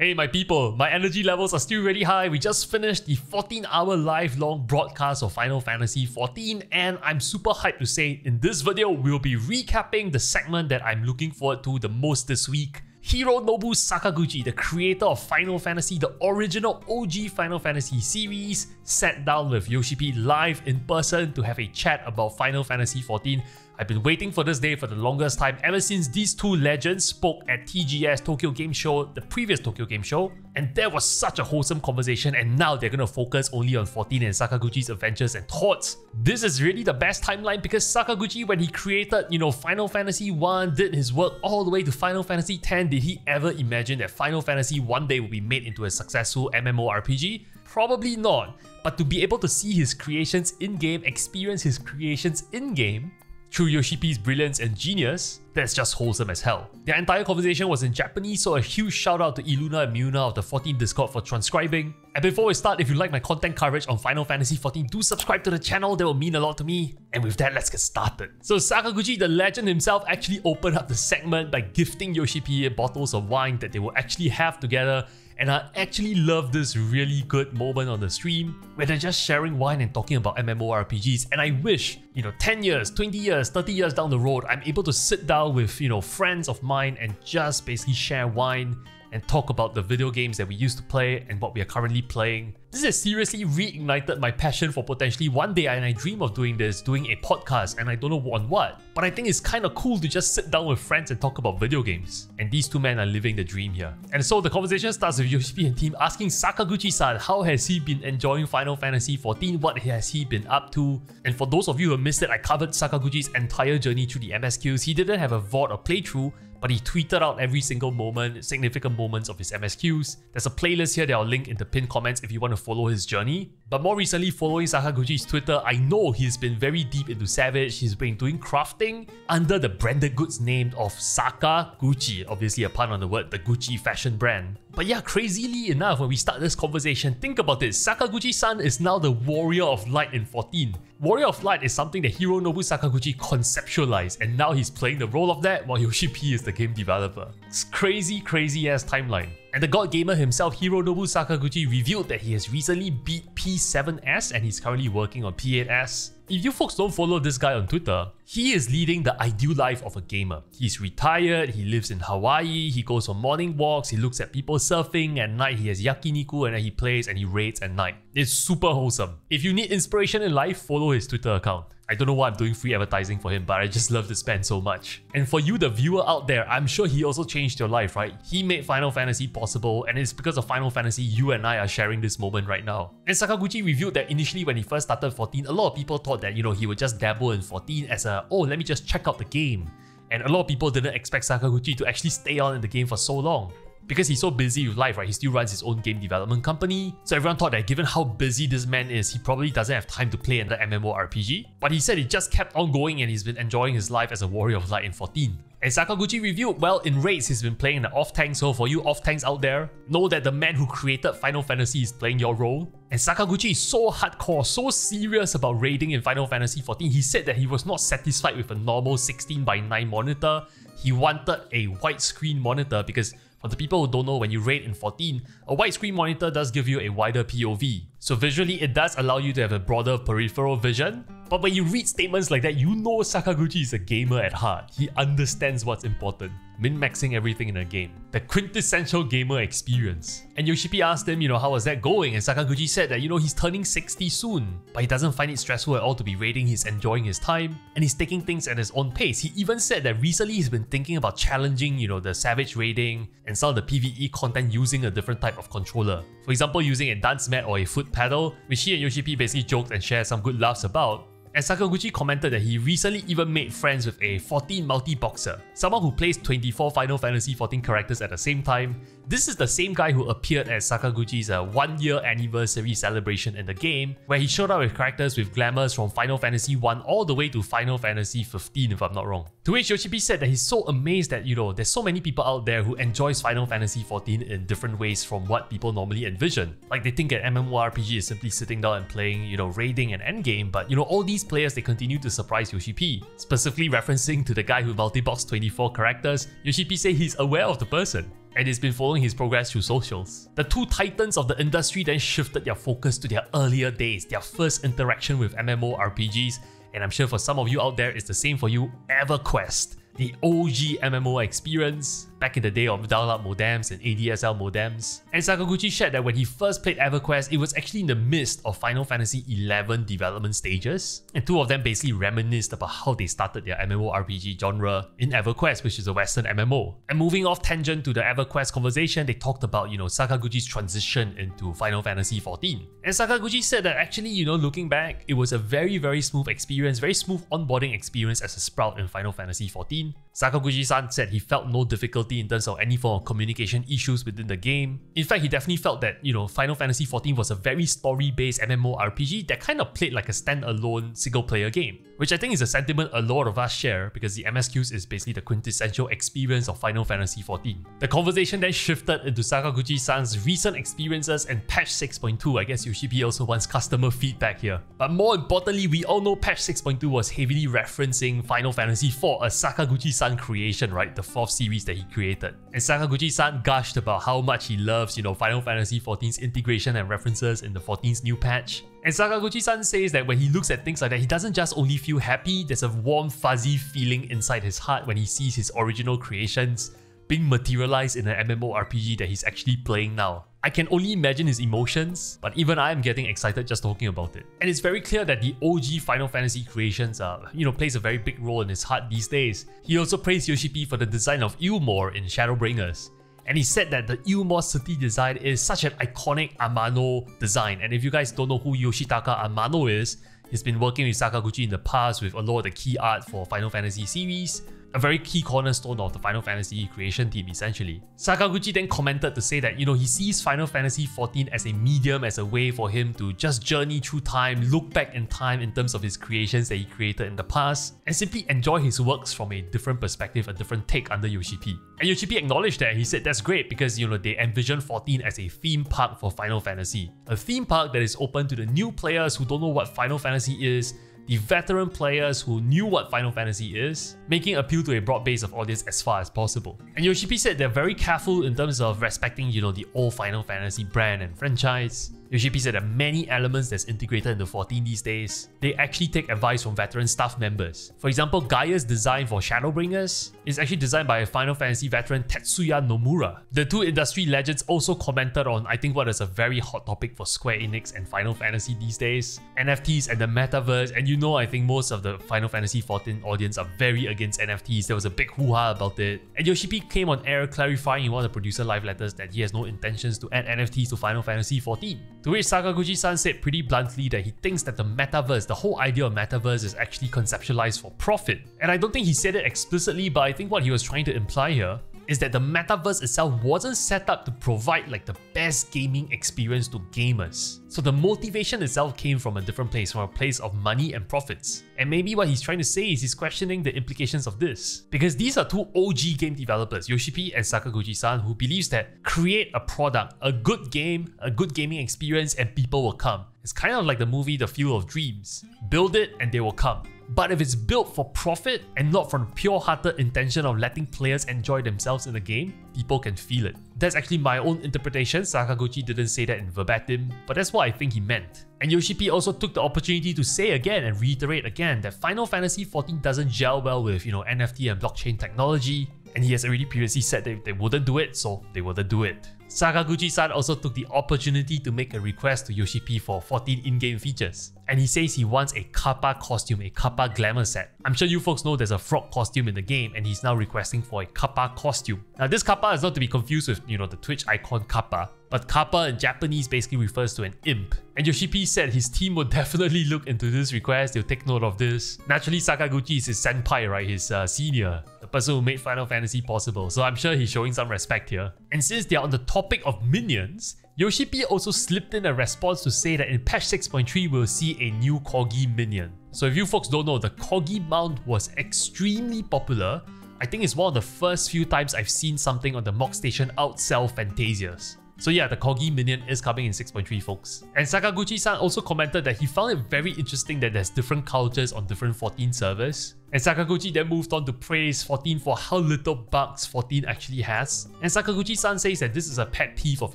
Hey my people, my energy levels are still really high. We just finished the 14 hour live long broadcast of Final Fantasy XIV and I'm super hyped to say in this video we'll be recapping the segment that I'm looking forward to the most this week. Hironobu Sakaguchi, the creator of Final Fantasy, the original OG Final Fantasy series, sat down with Yoshi P live in person to have a chat about Final Fantasy XIV I've been waiting for this day for the longest time ever since these two legends spoke at TGS Tokyo Game Show, the previous Tokyo Game Show, and there was such a wholesome conversation and now they're gonna focus only on 14 and Sakaguchi's adventures and thoughts. This is really the best timeline because Sakaguchi when he created, you know, Final Fantasy 1, did his work all the way to Final Fantasy 10, did he ever imagine that Final Fantasy one day will be made into a successful MMORPG? Probably not, but to be able to see his creations in-game, experience his creations in-game, through Yoshi P's brilliance and genius, that's just wholesome as hell. Their entire conversation was in Japanese, so a huge shout out to Iluna and Miuna of the 14 Discord for transcribing. And before we start, if you like my content coverage on Final Fantasy XIV, do subscribe to the channel, that will mean a lot to me. And with that, let's get started. So Sakaguchi, the legend himself, actually opened up the segment by gifting Yoshi P bottles of wine that they will actually have together and I actually love this really good moment on the stream where they're just sharing wine and talking about MMORPGs. And I wish, you know, 10 years, 20 years, 30 years down the road, I'm able to sit down with, you know, friends of mine and just basically share wine and talk about the video games that we used to play and what we are currently playing. This has seriously reignited my passion for potentially one day, and I dream of doing this, doing a podcast, and I don't know on what. But I think it's kind of cool to just sit down with friends and talk about video games. And these two men are living the dream here. And so the conversation starts with Yoshi and team asking Sakaguchi-san how has he been enjoying Final Fantasy XIV, what has he been up to. And for those of you who missed it, I covered Sakaguchi's entire journey through the MSQs. He didn't have a VOD or playthrough, but he tweeted out every single moment, significant moments of his MSQs. There's a playlist here that I'll link in the pinned comments if you want to follow his journey. But more recently, following Sakaguchi's Twitter, I know he's been very deep into Savage. He's been doing crafting under the branded goods name of Saka Gucci, obviously a pun on the word the Gucci fashion brand. But yeah, crazily enough, when we start this conversation, think about this. Sakaguchi-san is now the Warrior of Light in 14. Warrior of Light is something that Hironobu Sakaguchi conceptualized, and now he's playing the role of that while Yoshi P is the game developer. It's crazy, crazy ass timeline. And the God Gamer himself, Hironobu Sakaguchi, revealed that he has recently beat P7S and he's currently working on P8S. If you folks don't follow this guy on Twitter, he is leading the ideal life of a gamer. He's retired, he lives in Hawaii, he goes on morning walks, he looks at people surfing, at night he has yakiniku and then he plays and he raids at night. It's super wholesome. If you need inspiration in life, follow his Twitter account. I don't know why I'm doing free advertising for him, but I just love this man so much. And for you, the viewer out there, I'm sure he also changed your life, right? He made Final Fantasy possible, and it's because of Final Fantasy you and I are sharing this moment right now. And Sakaguchi revealed that initially when he first started 14, a lot of people thought that, you know, he would just dabble in 14 as a, oh, let me just check out the game. And a lot of people didn't expect Sakaguchi to actually stay on in the game for so long because he's so busy with life, right? He still runs his own game development company. So everyone thought that given how busy this man is, he probably doesn't have time to play another MMORPG. But he said he just kept on going and he's been enjoying his life as a warrior of light in 14. And Sakaguchi revealed, well, in raids, he's been playing the off tank, so for you off tanks out there, know that the man who created Final Fantasy is playing your role. And Sakaguchi is so hardcore, so serious about raiding in Final Fantasy 14, he said that he was not satisfied with a normal 16 by 9 monitor, he wanted a widescreen monitor because for the people who don't know, when you raid in 14, a widescreen monitor does give you a wider POV. So visually, it does allow you to have a broader peripheral vision. But when you read statements like that, you know Sakaguchi is a gamer at heart. He understands what's important min-maxing everything in a game. The quintessential gamer experience. And Yoshi P asked him, you know, how was that going? And Sakaguchi said that, you know, he's turning 60 soon, but he doesn't find it stressful at all to be raiding, he's enjoying his time, and he's taking things at his own pace. He even said that recently he's been thinking about challenging, you know, the savage raiding and some of the PvE content using a different type of controller. For example, using a dance mat or a foot pedal, which he and Yoshi P basically joked and shared some good laughs about, and Sakaguchi commented that he recently even made friends with a 14 multi-boxer, someone who plays 24 Final Fantasy 14 characters at the same time. This is the same guy who appeared at Sakaguchi's uh, one year anniversary celebration in the game, where he showed up with characters with glamours from Final Fantasy 1 all the way to Final Fantasy 15 if I'm not wrong. To which Yoshi said that he's so amazed that, you know, there's so many people out there who enjoys Final Fantasy 14 in different ways from what people normally envision. Like they think an MMORPG is simply sitting down and playing, you know, raiding and endgame, but you know, all these these players they continue to surprise Yoshi P. Specifically referencing to the guy who multi-box 24 characters, Yoshi P say he's aware of the person and he's been following his progress through socials. The two titans of the industry then shifted their focus to their earlier days, their first interaction with MMORPGs, and I'm sure for some of you out there it's the same for you, EverQuest the OG MMO experience back in the day of dial-up modems and ADSL modems. And Sakaguchi shared that when he first played EverQuest, it was actually in the midst of Final Fantasy XI development stages, and two of them basically reminisced about how they started their MMORPG genre in EverQuest, which is a Western MMO. And moving off tangent to the EverQuest conversation, they talked about, you know, Sakaguchi's transition into Final Fantasy XIV. And Sakaguchi said that actually, you know, looking back, it was a very, very smooth experience, very smooth onboarding experience as a Sprout in Final Fantasy XIV. Sakaguchi-san said he felt no difficulty in terms of any form of communication issues within the game. In fact, he definitely felt that, you know, Final Fantasy XIV was a very story-based MMORPG that kind of played like a standalone single-player game, which I think is a sentiment a lot of us share because the MSQs is basically the quintessential experience of Final Fantasy XIV. The conversation then shifted into Sakaguchi-san's recent experiences and patch 6.2. I guess Yoshi also wants customer feedback here. But more importantly, we all know patch 6.2 was heavily referencing Final Fantasy IV, a Sakaguchi-san creation, right? The fourth series that he created. And Sakaguchi-san gushed about how much he loves, you know, Final Fantasy XIV's integration and references in the 14's new patch. And Sakaguchi-san says that when he looks at things like that, he doesn't just only feel happy, there's a warm, fuzzy feeling inside his heart when he sees his original creations being materialized in an MMORPG that he's actually playing now. I can only imagine his emotions, but even I am getting excited just talking about it. And it's very clear that the OG Final Fantasy creations are, you know, plays a very big role in his heart these days. He also praised Yoshi P for the design of Ilmor in Shadowbringers. And he said that the Ilmor city design is such an iconic Amano design. And if you guys don't know who Yoshitaka Amano is, he's been working with Sakaguchi in the past with a lot of the key art for Final Fantasy series, a very key cornerstone of the Final Fantasy creation team essentially. Sakaguchi then commented to say that, you know, he sees Final Fantasy XIV as a medium, as a way for him to just journey through time, look back in time in terms of his creations that he created in the past, and simply enjoy his works from a different perspective, a different take under Yoshi P. And Yoshi P acknowledged that, he said that's great because, you know, they envision 14 as a theme park for Final Fantasy. A theme park that is open to the new players who don't know what Final Fantasy is, the veteran players who knew what Final Fantasy is, making appeal to a broad base of audience as far as possible. And Yoshi P said they're very careful in terms of respecting, you know, the old Final Fantasy brand and franchise, Yoshi said that many elements that's integrated into 14 these days. They actually take advice from veteran staff members. For example, Gaia's design for Shadowbringers is actually designed by a Final Fantasy veteran Tetsuya Nomura. The two industry legends also commented on I think what is a very hot topic for Square Enix and Final Fantasy these days, NFTs and the metaverse, and you know I think most of the Final Fantasy 14 audience are very against NFTs. There was a big hoo-ha about it. And Yoshi came on air clarifying in one of the producer live letters that he has no intentions to add NFTs to Final Fantasy 14. To which Sakaguchi-san said pretty bluntly that he thinks that the metaverse, the whole idea of metaverse is actually conceptualized for profit. And I don't think he said it explicitly, but I think what he was trying to imply here is that the metaverse itself wasn't set up to provide like the best gaming experience to gamers. So the motivation itself came from a different place, from a place of money and profits. And maybe what he's trying to say is he's questioning the implications of this. Because these are two OG game developers, Yoshi P and Sakaguchi-san, who believes that create a product, a good game, a good gaming experience, and people will come. It's kind of like the movie The Field of Dreams. Build it and they will come. But if it's built for profit and not from pure-hearted intention of letting players enjoy themselves in the game, people can feel it. That's actually my own interpretation, Sakaguchi didn't say that in verbatim, but that's what I think he meant. And Yoshi P also took the opportunity to say again and reiterate again that Final Fantasy XIV doesn't gel well with, you know, NFT and blockchain technology, and he has already previously said that they wouldn't do it, so they wouldn't do it. Sakaguchi-san also took the opportunity to make a request to Yoshi P for 14 in-game features. And he says he wants a Kappa costume, a Kappa glamour set. I'm sure you folks know there's a frog costume in the game and he's now requesting for a Kappa costume. Now this Kappa is not to be confused with, you know, the Twitch icon Kappa, but Kappa in Japanese basically refers to an imp. And Yoshi P said his team will definitely look into this request, they'll take note of this. Naturally Sakaguchi is his senpai, right, his uh, senior the person who made Final Fantasy possible, so I'm sure he's showing some respect here. And since they're on the topic of minions, Yoshi P also slipped in a response to say that in patch 6.3 we'll see a new Corgi minion. So if you folks don't know, the Corgi mount was extremely popular. I think it's one of the first few times I've seen something on the Mog Station outsell Fantasias. So yeah, the Corgi minion is coming in 6.3 folks. And Sakaguchi-san also commented that he found it very interesting that there's different cultures on different 14 servers. And Sakaguchi then moved on to praise 14 for how little bugs 14 actually has. And Sakaguchi-san says that this is a pet peeve of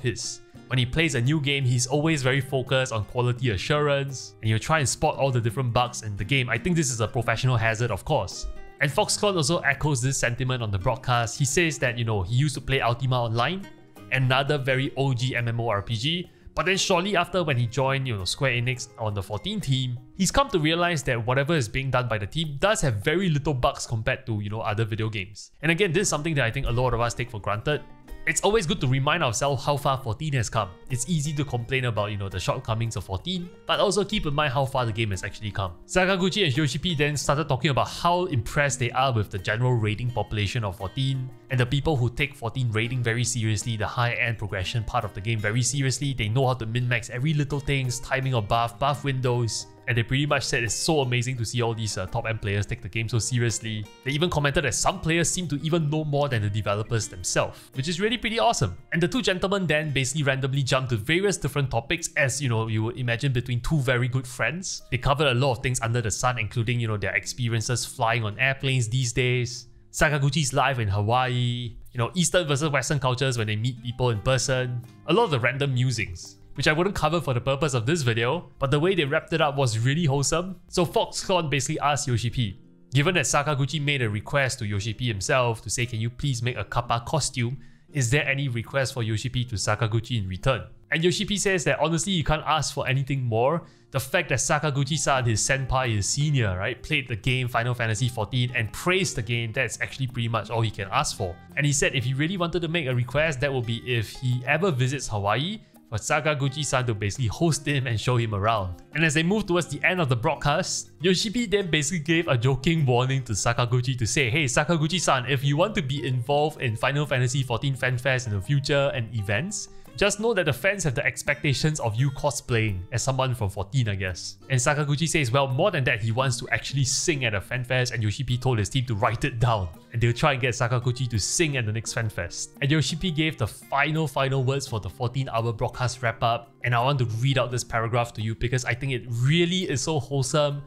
his. When he plays a new game, he's always very focused on quality assurance, and he'll try and spot all the different bugs in the game. I think this is a professional hazard, of course. And Foxclon also echoes this sentiment on the broadcast. He says that, you know, he used to play Ultima Online, another very OG MMORPG, but then shortly after when he joined, you know, Square Enix on the 14 team, he's come to realize that whatever is being done by the team does have very little bugs compared to, you know, other video games. And again, this is something that I think a lot of us take for granted. It's always good to remind ourselves how far 14 has come. It's easy to complain about, you know, the shortcomings of 14, but also keep in mind how far the game has actually come. Sakaguchi and Yoshi then started talking about how impressed they are with the general raiding population of 14, and the people who take 14 raiding very seriously, the high-end progression part of the game very seriously, they know how to min-max every little things, timing of buff, buff windows, and they pretty much said it's so amazing to see all these uh, top end players take the game so seriously. They even commented that some players seem to even know more than the developers themselves, which is really pretty awesome. And the two gentlemen then basically randomly jumped to various different topics as, you know, you would imagine between two very good friends. They covered a lot of things under the sun, including, you know, their experiences flying on airplanes these days, Sakaguchi's life in Hawaii, you know, Eastern versus Western cultures when they meet people in person, a lot of the random musings which I wouldn't cover for the purpose of this video, but the way they wrapped it up was really wholesome. So Foxclon basically asked Yoshi P, given that Sakaguchi made a request to Yoshi P himself to say can you please make a kappa costume, is there any request for Yoshi P to Sakaguchi in return? And Yoshi P says that honestly you can't ask for anything more. The fact that Sakaguchi-san, his senpai, his senior, right, played the game Final Fantasy XIV and praised the game, that's actually pretty much all he can ask for. And he said if he really wanted to make a request, that would be if he ever visits Hawaii, for Sakaguchi-san to basically host him and show him around. And as they move towards the end of the broadcast, Yoshi-P then basically gave a joking warning to Sakaguchi to say, hey Sakaguchi-san, if you want to be involved in Final Fantasy XIV Fan Fest in the future and events, just know that the fans have the expectations of you cosplaying as someone from 14, I guess. And Sakaguchi says, well, more than that, he wants to actually sing at a fanfest and Yoshi-P told his team to write it down. And they'll try and get Sakaguchi to sing at the next fanfest. And Yoshi-P gave the final, final words for the 14 hour broadcast wrap up. And I want to read out this paragraph to you because I think it really is so wholesome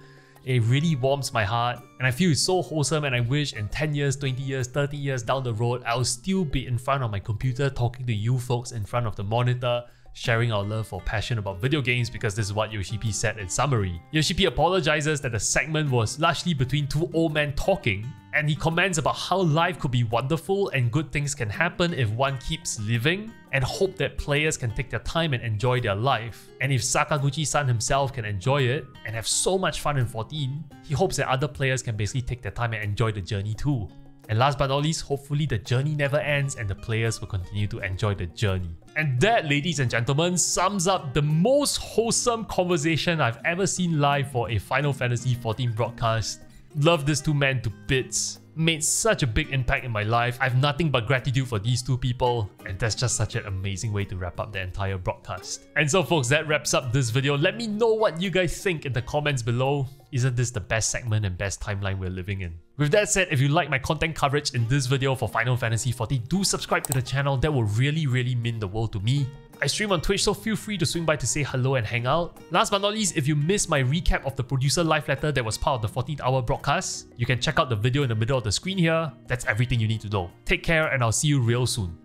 it really warms my heart. And I feel it's so wholesome and I wish in 10 years, 20 years, 30 years down the road, I'll still be in front of my computer talking to you folks in front of the monitor sharing our love or passion about video games because this is what Yoshi-P said in summary. Yoshi-P apologizes that the segment was largely between two old men talking, and he comments about how life could be wonderful and good things can happen if one keeps living, and hope that players can take their time and enjoy their life. And if Sakaguchi-san himself can enjoy it and have so much fun in 14, he hopes that other players can basically take their time and enjoy the journey too. And last but not least, hopefully the journey never ends and the players will continue to enjoy the journey. And that, ladies and gentlemen, sums up the most wholesome conversation I've ever seen live for a Final Fantasy XIV broadcast. Love these two men to bits. Made such a big impact in my life. I have nothing but gratitude for these two people, and that's just such an amazing way to wrap up the entire broadcast. And so folks, that wraps up this video. Let me know what you guys think in the comments below. Isn't this the best segment and best timeline we're living in? With that said, if you like my content coverage in this video for Final Fantasy XIV, do subscribe to the channel, that will really really mean the world to me. I stream on Twitch, so feel free to swing by to say hello and hang out. Last but not least, if you missed my recap of the producer live letter that was part of the 14th hour broadcast, you can check out the video in the middle of the screen here. That's everything you need to know. Take care and I'll see you real soon.